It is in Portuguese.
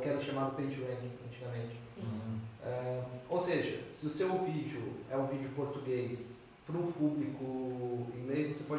o que era chamado page rank antigamente. Uhum. É, ou seja, se o seu vídeo é um vídeo português para o público inglês, você pode